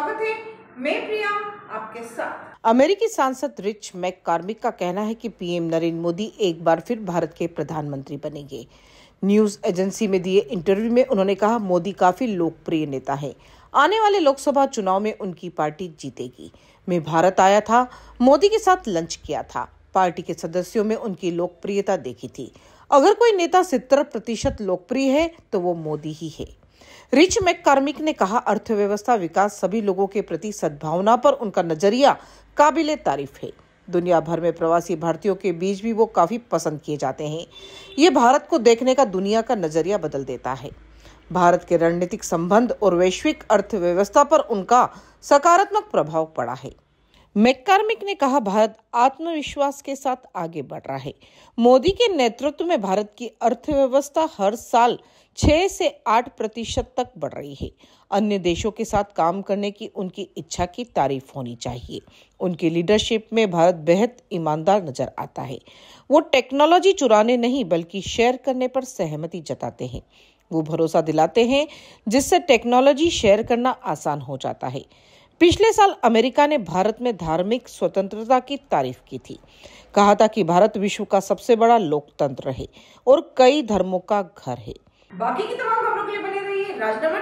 स्वागत है मैं प्रिया आपके साथ। अमेरिकी सांसद रिच मैक कार्मिक का कहना है कि पीएम नरेंद्र मोदी एक बार फिर भारत के प्रधानमंत्री बनेंगे। न्यूज़ एजेंसी में दिए इंटरव्यू में उन्होंने कहा, मोदी काफ़ी लोकप्रिय नेता है। आने वाले लोकसभा चुनाव में उनकी पार्टी जीतेगी। मैं भारत आया था, मोदी के साथ लंच किया था। पार्टी के सदस्यों में उनकी लोकप्रियता देखी थी। अगर कोई नेता सत्तर प्रतिशत लोकप्रिय है तो वो मोदी ही है। रिच मैक ने कहा, अर्थव्यवस्था विकास सभी लोगों के प्रति सद्भावना पर उनका नज़रिया काबिल तारीफ़ है। दुनिया भर में प्रवासी भारतीयों के बीच भी वो काफ़ी पसंद किए जाते हैं। ये भारत को देखने का दुनिया का नज़रिया बदल देता है। भारत के रणनीतिक संबंध और वैश्विक अर्थव्यवस्था पर उनका सकारात्मक प्रभाव पड़ा है। मैकार्मिक ने कहा, भारत आत्मविश्वास के साथ आगे बढ़ रहा है। मोदी के नेतृत्व में भारत की अर्थव्यवस्था हर साल छह से आठ प्रतिशत तक बढ़ रही है। अन्य देशों के साथ काम करने की उनकी इच्छा की तारीफ़ होनी चाहिए। उनकी लीडरशिप में भारत बेहद ईमानदार नज़र आता है। वो टेक्नोलॉजी चुराने नहीं, बल्कि शेयर करने पर सहमति जताते हैं। वो भरोसा दिलाते हैं, जिससे टेक्नोलॉजी शेयर करना आसान हो जाता है। पिछले साल अमेरिका ने भारत में धार्मिक स्वतंत्रता की तारीफ़ की थी। कहा था कि भारत विश्व का सबसे बड़ा लोकतंत्र है और कई धर्मों का घर है। बाकी की तमाम खबरों के लिए बने रहिए राजनामा